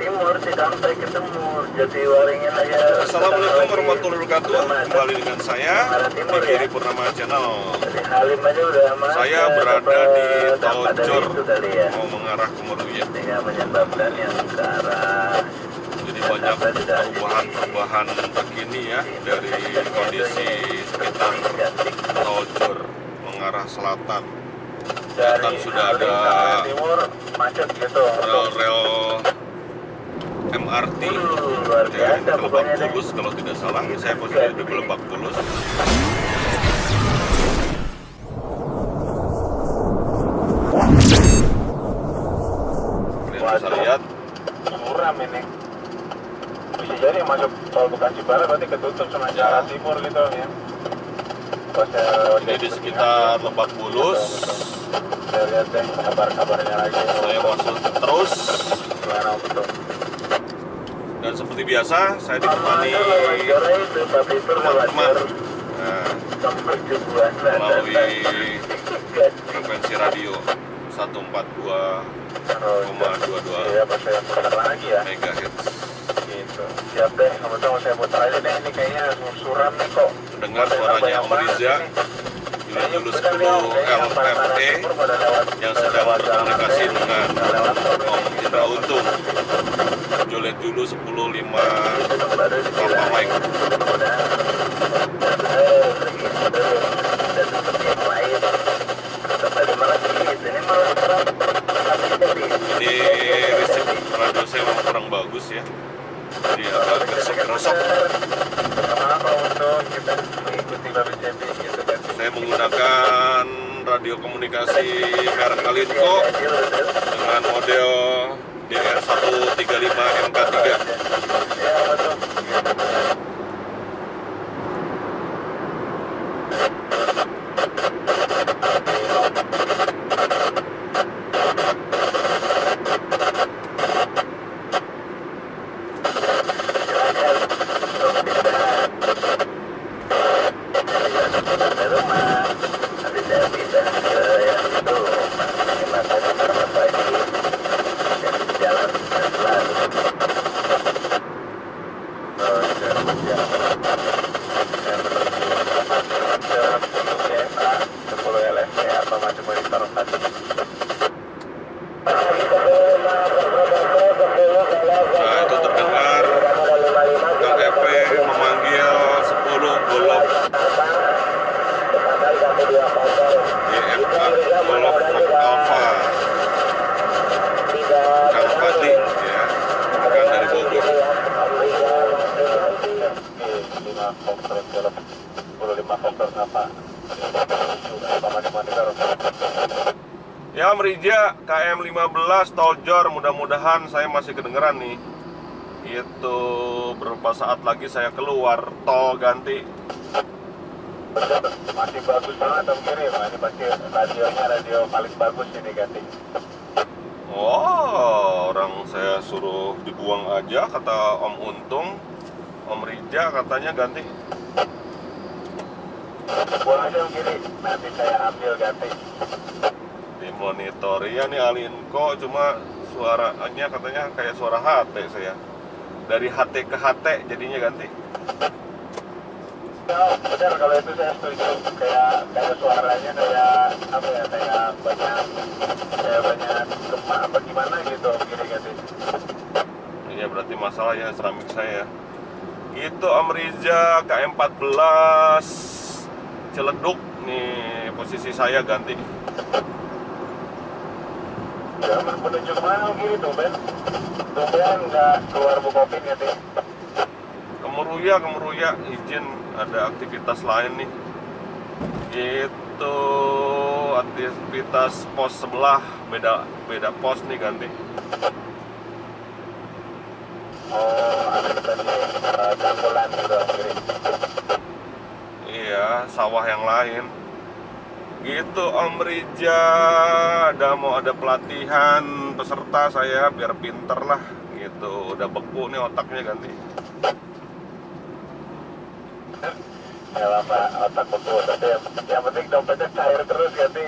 timur Cikampek ketemu Jatiwaringin aja. Assalamualaikum warahmatullahi wabarakatuh. Kembali dengan saya di Kiri Purnama Channel. Dari Halim aja udah mas Saya berada di itu kali ya. Mau mengarah ke Meruya. sehingga menyebabkan yang ke arah Jadi banyak perubahan-perubahan terkini ya dari kondisi sekitar Taucor mengarah selatan. dari sudah ke ada timur gitu. Rel-rel MRT dari Lebak Bulus kalau tidak salah. Saya posisi di Lebak Bulus. Kalian bisa lihat. Suram ini. Jadi masuk tol Bekasi Barat berarti ketutup sama Ya. arah timur gitu ya. Ini di sekitar Lebak Bulus. saya lihat deh kabar-kabarnya lagi. Saya masuk terus dan seperti biasa saya ditemani teman-teman nah, melalui frekuensi radio 142,22 Iya, pas saya putar lagi ya. MHz. Gitu. Siap deh, kebetulan saya putar aja deh. Ini kayaknya suram nih kok. Dengar suaranya Om Riza Dulu 10 LFE yang sedang berkomunikasi dengan Om Indra Untung Juliet dulu 10 5 Papa Mike ini listrik radio saya memang kurang bagus ya jadi agak kan? saya menggunakan radio komunikasi merek Alinco dengan model DR135 MK3 Ya betul. Nanti saya pindah ke yang itu Makan beberapa pagi Jadi jalan pelan Terus saya berjalan Saya menuju ke 10 LFP apa macam monitor tadi nah itu terdengar Kang Epe memanggil 10 golok DFA golok Alpha Kang Fadli ya bukan dari Bogor lima komponen dalam 15 faktor apa Ya Merija KM 15 Toljor mudah-mudahan saya masih kedengeran nih. Itu beberapa saat lagi saya keluar tol ganti. Masih bagus banget kiri Pak. ini pasti radionya radio paling bagus ini ganti. Oh orang saya suruh dibuang aja kata Om Untung Om Rija katanya ganti. Aja om kiri nanti saya ambil ganti. Di monitor ya nih Alinko cuma suaranya katanya kayak suara HT saya. Dari HT ke HT jadinya ganti. Ya, benar kalau itu saya setuju. Kayak kayak suaranya kayak apa ya kayak banyak kayak banyak gempa apa gimana gitu kiri ganti. Iya berarti masalahnya seramik saya. Itu Om Riza KM14 Celeduk nih posisi saya ganti. Ya, menuju ke mana kiri tuh Ben? Tumben nggak keluar Bukopin ya Tih? Kemeruya, Kemeruya izin ada aktivitas lain nih. Itu aktivitas pos sebelah beda beda pos nih ganti. Oh, ada tadi tanggulan kiri Iya, sawah yang lain. Gitu Om Rija, ada mau ada pelatihan peserta saya biar pinter lah gitu. Udah beku nih otaknya ganti. Ya lama otak betul, tapi yang, yang penting dompetnya cair terus ganti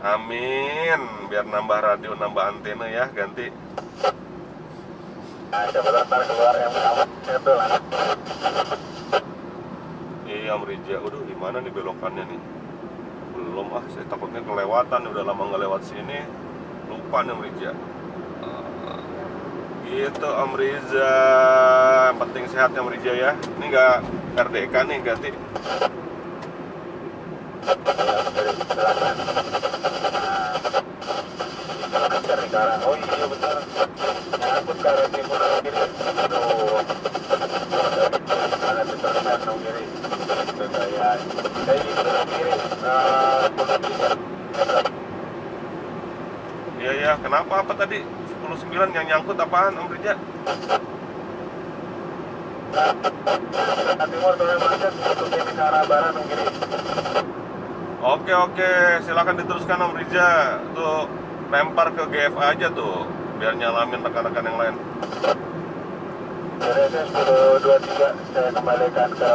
Amin, biar nambah radio, nambah antena ya ganti. Yang itu. Iya Amrija, udah di mana nih belokannya nih? Belum ah, saya takutnya kelewatan, udah lama nggak lewat sini, lupa nih Amrija. Eh, gitu Amriza, penting sehat ya ya. Ini nggak RDK nih ganti. Nah, arah. Oh iya. Nyangkut ke arah timur kiri. Aduh. Itu terlihat dong kiri. Gitu dong kiri. Nah. Iya ya, kenapa apa tadi? 10.9 yang nyangkut apaan Amrija? Nah, timur yang macet. Untuk ini ke arah barat kiri. Oke oke, silakan diteruskan Om Riza. Tuh lempar ke GFA aja tuh, biar nyalamin rekan-rekan yang lain. Jadi saya 1023 saya kembalikan ke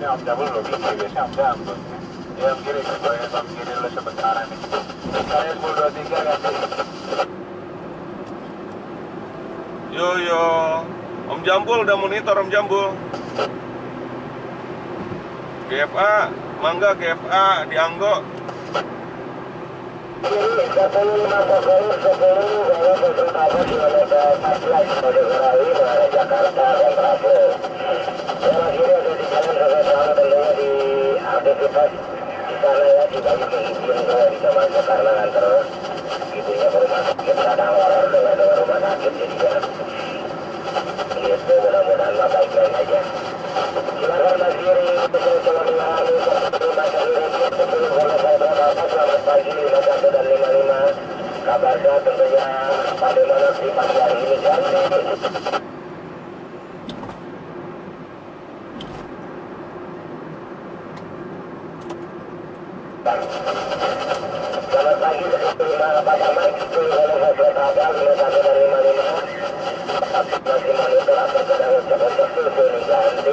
ini Om Jambul loh kiri biasanya Om Jambul. Ya Om kiri, saya Om kiri dulu sebentar nih. Saya 1023 ganti. Yo yo, Om Jambul udah monitor Om Jambul. GFA, mangga GFA di Anggo. Kiri 1050 10 kalau pertama kilometer 14 pada Gerawi dari Jakarta. Yang akhirnya ada di jalan di sana ya ganti Selamat pagi, terima kasih Mike. Betul kalau saya berkata 51 dan 55 masih monitor apa sedang ucapan betul ini ganti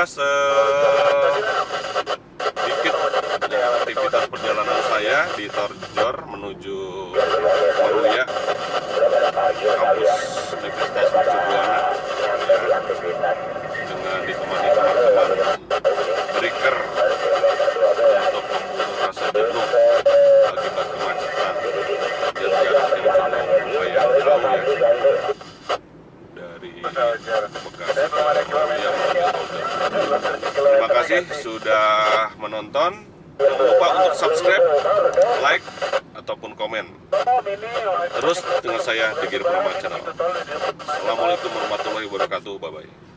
sedikit ya, aktivitas perjalanan saya di Torjor menuju Meruya, kampus Universitas Mercubuana ya, dengan ditemani teman-teman breaker untuk membunuh rasa jenuh akibat kemacetan dan jarak yang cukup lumayan jauh ya dari Bekasi ke Meruya menuju Torjor. Terima kasih sudah menonton. Jangan lupa untuk subscribe, like, ataupun komen. Terus dengan saya di Gir Prama Channel. Assalamualaikum warahmatullahi wabarakatuh. Bye bye.